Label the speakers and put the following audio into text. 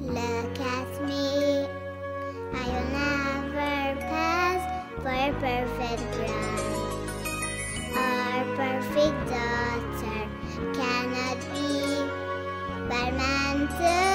Speaker 1: Look at me, I will never pass for a perfect bride. Our perfect daughter cannot be, but meant to